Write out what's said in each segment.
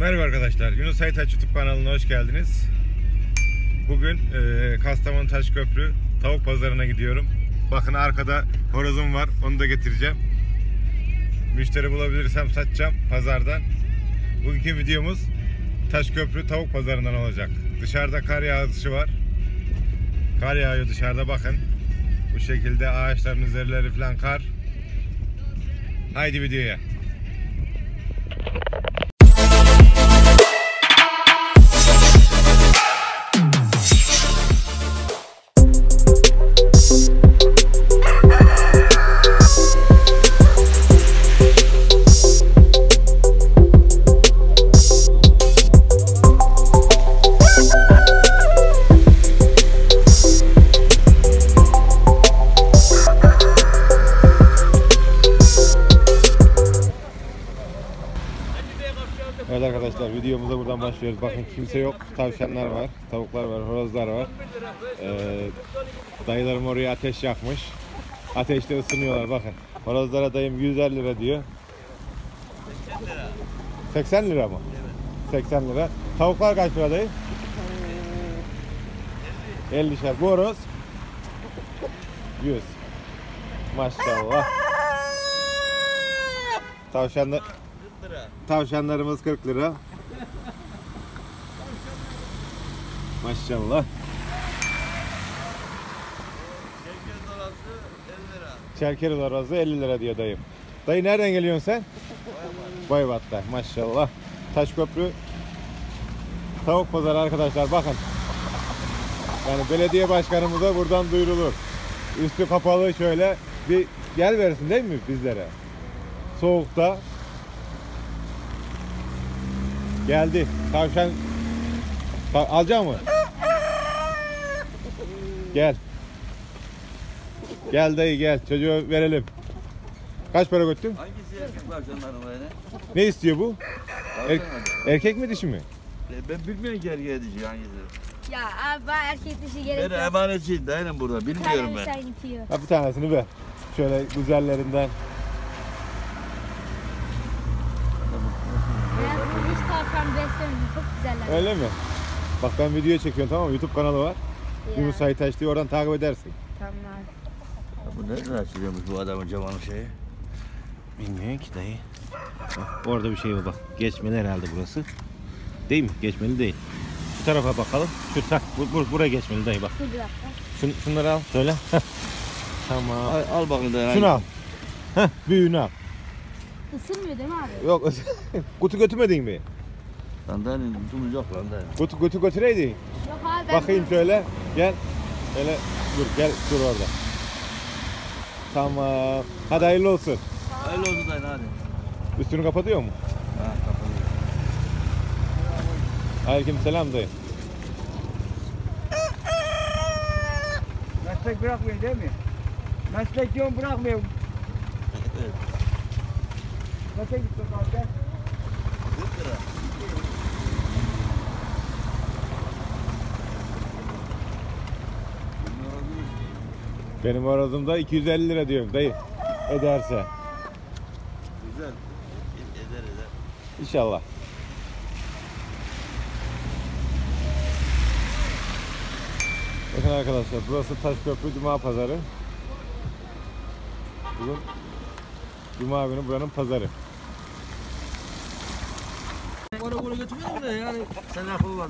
Merhaba arkadaşlar. Yunus Aytaç YouTube kanalına hoş geldiniz. Bugün e, Kastamonu Taşköprü tavuk pazarına gidiyorum. Bakın arkada horozum var. Onu da getireceğim. Müşteri bulabilirsem satacağım pazardan. Bugünkü videomuz Taşköprü tavuk pazarından olacak. Dışarıda kar yağışı var. Kar yağıyor dışarıda bakın. Bu şekilde ağaçların üzerleri falan kar. Haydi videoya. Başlıyoruz. Bakın kimse yok. Tavşanlar var, tavuklar var, horozlar var. Ee, dayılarım oraya ateş yakmış. Ateşte ısınıyorlar bakın. Horozlara dayım 150 lira diyor. 80 lira mı? 80 lira. Tavuklar kaç lira dayı? 50 şer. Bu horoz? 100. Maşallah. Tavşanlar Tavşanlarımız 40 lira. Maşallah. Çerkez orası 50 lira diyor dayım. Dayı nereden geliyorsun sen? Baybat'ta. Maşallah. Taşköprü tavuk pazarı arkadaşlar bakın. Yani belediye başkanımıza buradan duyurulur. Üstü kapalı şöyle bir gel versin değil mi bizlere? Soğukta Geldi. Tavşan. Ta alacak mı? Gel. Gel dayı gel. Çocuğu verelim. Kaç para götürdün? Hangisi erkek var canların öyle? Ne istiyor bu? Er- erkek mi dişi mi? E, Ben bilmiyorum ki erkek edici hangisi. Ya abi ben erkek dişi gerek Ben yok. emanetçiyim dayanın burada bilmiyorum ben. Ha bir tanesini ver. Şöyle güzellerinden. Ben hiç tavşan beslemedim. Çok güzeller. Öyle mi? Bak ben video çekiyorum tamam mı? YouTube kanalı var. Ya, Yunus Aytaç diye oradan takip edersin. Tamam. Ya Bu nereden açılıyormuş bu adamın camanın şeyi? Bilmiyorum ki dayı. orada bir şey var bak. Geçmeli herhalde burası. Değil mi? Geçmeli değil. Şu tarafa bakalım. Şu ta bu, bu- buraya geçmeli dayı bak. Dur bir dakika. Şun, şunları al. Söyle. tamam. Al, al bakın dayan. Şunu al. Heh, büyüğünü al. Isırmıyor değil mi abi? Yok. kutu götürmedin mi? Dayanın tutumuz yok lan dayan. Kutu kutu götüreydin. Yok abi Bakayım şöyle. Gel. Şöyle dur gel dur orada. Tamam. Hadi hayırlı olsun. Öyle olsun dayan hadi. Üstünü kapatıyor mu? Ha kapalı. Aleyküm selam dayı. Meslek bırakmıyor değil mi? Meslek diyorum bırakmıyor. Kaça gitti zaten? 40 lira. Benim horozumda 250 lira diyorum dayı. Ederse. Güzel. Eder eder. İnşallah. Bakın arkadaşlar burası Taşköprü Cuma Pazarı. Bugün Cuma günü buranın pazarı. Onu bunu götürmedim de yani. Sen akıllı var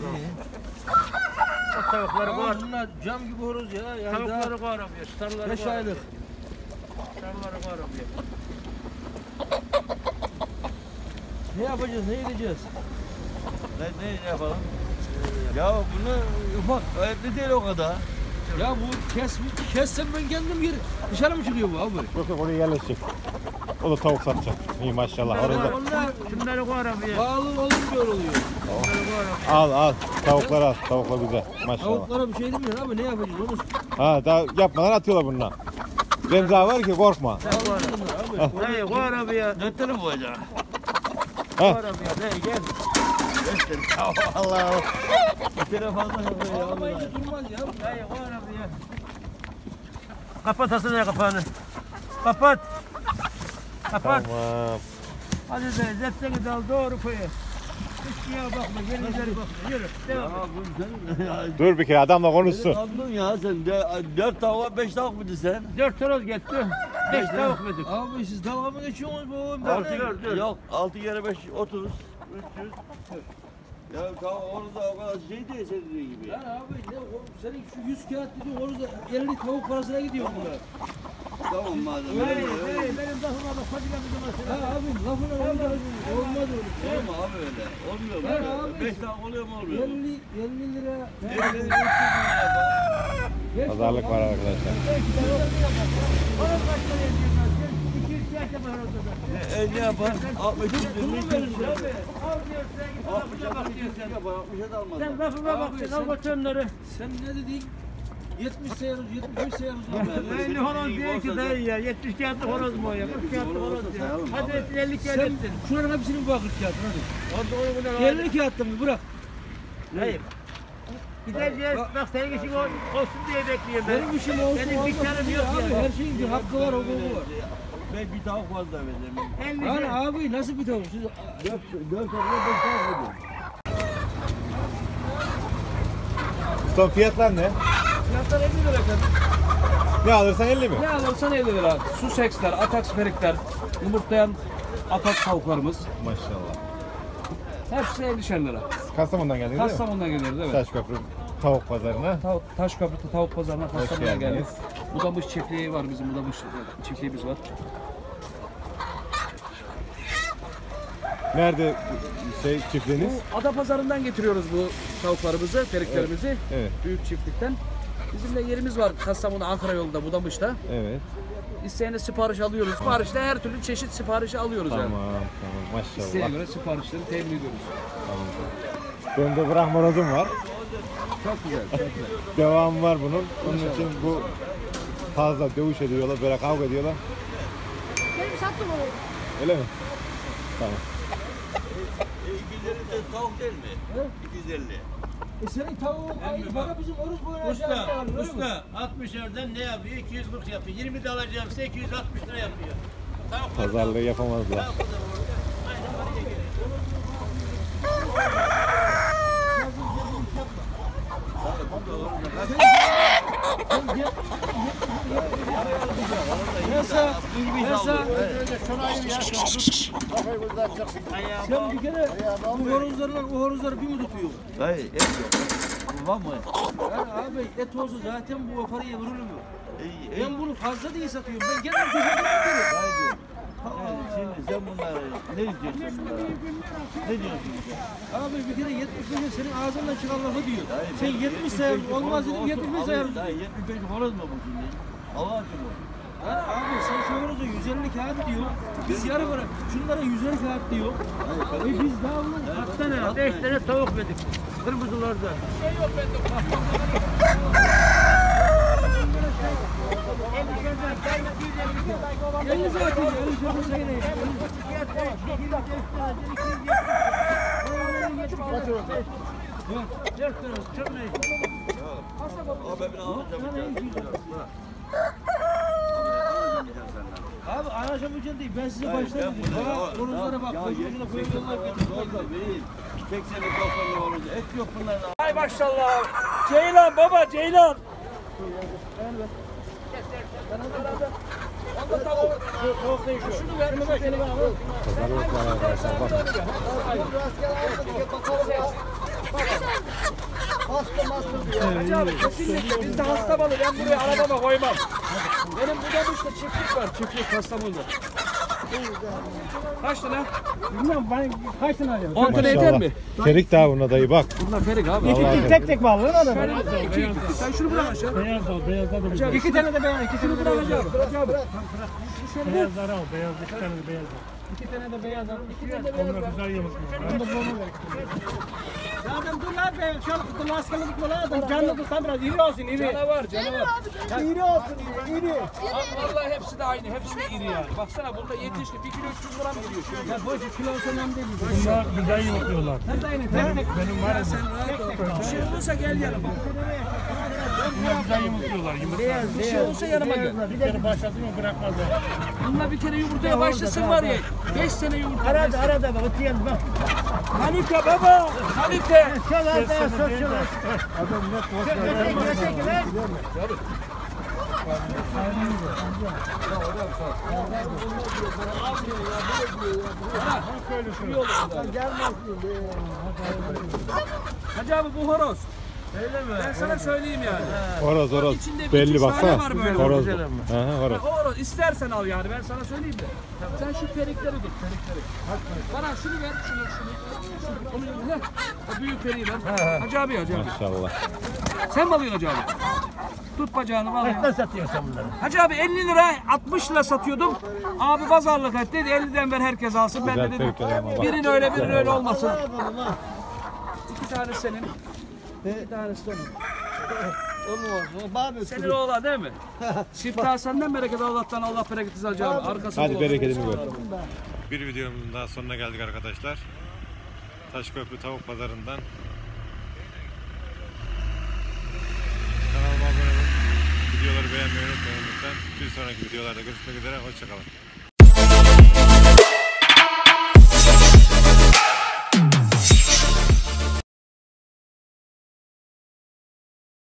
O tavukları var. bunlar cam gibi horoz ya. Yani Tavukları var abi. Starları 5 var. aylık. Starları var abi. Ne yapacağız, ne edeceğiz? Ne, ne yapalım? Ya bunu ufak ayetli değil o kadar. Ya bu kes, kessem ben kendim yer dışarı mı çıkıyor bu abi? Yok yok oraya yerleşecek. O da tavuk satacak. İyi maşallah. Orada. Şunları var abi. Pahalı öyle oluyor. Al al. Tavuklar al. Tavuklar güzel. Maşallah. Tavuklara bir şey demiyor abi ne yapacağız onu? Ha daha yapmadan atıyorlar bunlar. Remza var ki korkma. Pahalı bunlar abi. Hey var abi ya. Ne tane bu acaba? Ha. Var abi ya. Hey gel. Allah. Bir kere fazla yapıyor ya. Vallahi. durmaz ya. Hey var abi ya. Kapat Hasan kapağını. Kapat. Kapat. Tamam. Hadi de zepseni de al doğru koy. Ya bakma gel ileri bakma. Yürü. Devam et. bu sen ya. Dur bir kere adamla konuşsun. Kandın ya sen. De, dört tavuk beş tavuk muydu sen? Dört horoz gitti. Beş tavuk verdik. Abi siz dalga mı geçiyorsunuz bu? Altı dört. Yok altı kere beş otuz. Üç yüz. Ya tamam onu da o kadar şey değil senin dediğin gibi. Lan abi ne o, senin şu 100 kağıt dediğin orada 50 tavuk parasına gidiyor bunlar. Tamam madem. Hey, öyle, hey, öyle. benim lafıma bak. Gel bizim Ha abi lafına olmaz olmaz öyle. Olur mu abi öyle? Olmuyor mu? Öyle? abi- Beş tavuk oluyor mu olmuyor mu? 50 50 lira. Elli, üç yüz lira yapalım. Pazarlık var arkadaşlar. Horoz kaç tane 50 yapar. 60 20 verir. 60'a bak diyorsun. 60'a da almaz. Sen lafıma bak sen al batonları. Sen ne dedin? 70 seyirci, 73 seyirci var. Öyle horoz diyor ki dayı ya. 70 kağıtlı horoz mu ya? 40 kağıtlı horoz ya. Hadi etsin 50 kağıt etsin. Şuranın hepsini bakır kağıtına hadi. 50 kağıtlı mı? Bırak. Hayır. Gideceğiz. Bak senin işin ol- olsun diye bekliyorum ben. Benim işim olsun Benim dükkanım yok abi ya. her şeyin bir hakkı var, hukuku var. Ben bir tavuk fazla vereceğim. 50 Lan kağıt. abi nasıl bir tavuk? Siz Dört, dört tavuk beş tavuk veriyorum. Son fiyatlar ne? fiyatlar 50 lira efendim. Ne alırsan 50 mi? Ne alırsan 50 lira. Suseksler, ataks ferikler, yumurtlayan atak tavuklarımız. Maşallah. Hepsi 50'şer lira. Kastamonu'dan geldiniz değil mi? Kastamonu'dan geliyoruz evet. Taşköprü tavuk pazarına. Tav Taşköprü tavuk pazarına Kastamonu'dan geldiniz. geldik. Budamış çiftliği var bizim Budamış çiftliğimiz var. Nerede şey çiftliğiniz? Bu ada pazarından getiriyoruz bu tavuklarımızı, feriklerimizi. Evet. Büyük çiftlikten. Bizim de yerimiz var Kastamonu Ankara yolunda Budamış'ta. Evet. İsteyene sipariş alıyoruz. Siparişte her türlü çeşit siparişi alıyoruz Tamam, yani. tamam. İsteğe Maşallah. göre siparişleri temin ediyoruz. Benim de bırak morozum var. Çok güzel, çok güzel. Devamı var bunun. Onun için bu fazla dövüş ediyorlar, böyle kavga ediyorlar. Benim sattım onu. Öyle mi? Tamam. E, 250 de tavuk değil mi? 250. E senin tavuğun aynı para bizim oruz boyuna Usta, usta 60 yerden ne yapıyor? 240 yapıyor. 20 de alacağım 860 lira yapıyor. Tavuk Pazarlığı yapamazlar. tavuk da orada. Aynen paraya geliyor. Piyasa. Ayağı Sen bir kere bu horozlarla bu horozları bir mi tutuyor? Hayır et yok. Var mı? Abi et olsa zaten bu paraya vurulur mu? E, e, Ben bunu fazla diye satıyorum. Ben kendim şimdi sen bunları ne diyorsun bunlara? Ne diyorsun sen? Abi bir kere 75'e senin ağzından çıkan lafı diyor. Sen 70 sayar olmaz dedim 75 sayarım. Hayır 75 horoz mu bu şimdi? Aşkına. Yani abi sen şu horoza 150 kağıt diyor. Biz yarı bırak. Şunlara 150 kağıt diyor. E biz daha bunun Kaç tane? 5 tane tavuk verdik. Kırmızılardan. elli zaten elli şöyle Abi ben alacağım. Abi anlaşamayacağım değil. Ben size bunu- Bana horozlara bak. Yetmiş koyuyorlar değil. 80'li 90'lı horoz. Et yok bunlarda. Ay maşallah. Ceylan baba Ceylan. Şunu ver, şunu ver. Pazarlık var arkadaşlar. Bak. Hacı abi kesinlikle bizde hasta balı ben buraya arabama koymam. Benim burada işte çiftlik var çiftlik Kastamonu'da. Kaç tane? Bilmem ben kaç tane alıyorum? 10 tane yeter mi? Ferik daha buna dayı bak. Bunlar ferik abi. Vallahi Tek tek mi aldın adam? İki, iki. Sen şunu bırak aşağı. Beyaz al, beyazlar da güzel. İki tane de beğen, iki tane de bırak abi. Bırak abi. Beyazları al, beyaz, iki tane de beyaz al. İki tane de beyaz al. İki tane de beyaz Onlar al. güzel yumurtluyor. Adam dur lan be. An tuttum askerlik tutma lan adam. Canlı tutsan biraz iri olsun iri. Canavar, canavar. İri olsun iri. iri. Vallahi hepsi de aynı, hepsi de iri yani. Baksana burada yetişti, bir kilo 300 gram geliyor. Şöyle. Ya boş kilo olsa önemli değil. Bunlar güzel yumurtluyorlar. Hem de aynı tek tek. Benim var ya. Sen rahat ol. Bir şey olursa gel yanıma. Bunlar güzel yumurtluyorlar. Yumurtlar. Bir şey olsa yanıma gel. Bir kere başladı mı bırakmazlar. Bununla bir kere yumurtaya başlasın var ya. 5 sene yumurta. Arada arada bak ötüyen bak. Kalite baba. Kalite. Şöyle şöyle. Adam ne Hacı abi bu horoz. Öyle mi? Ben sana söyleyeyim yani. Horoz horoz. Belli baksana. var böyle. Horoz. bu. Hı hı, horoz. O horoz istersen al yani ben sana söyleyeyim de. Sen şu perikleri tut perikleri. Bana şunu ver şunu şunu. şunu. Onu heh. O büyük periği ver. Hacı abi hacı abi. Maşallah. Sen mi alıyorsun Hacı abi? Tut bacağını al. Ne satıyorsun bunları? Hacı abi 50 lira 60 lira satıyordum. Abi pazarlık et dedi 50'den ver herkes alsın. Ben de dedim birin öyle birin öyle olmasın. İki tane senin. Bir tanesi senin. Babi Senin oğlan değil mi? Siftah senden bereket Allah'tan Allah bereketi Hacı abi. Arkası Hadi bereketini gör. Bir videomuzun daha sonuna geldik arkadaşlar. Taşköprü Tavuk Pazarı'ndan. Kanalıma abone olun. Videoları beğenmeyi unutmayın lütfen. Bir sonraki videolarda görüşmek üzere. Hoşçakalın.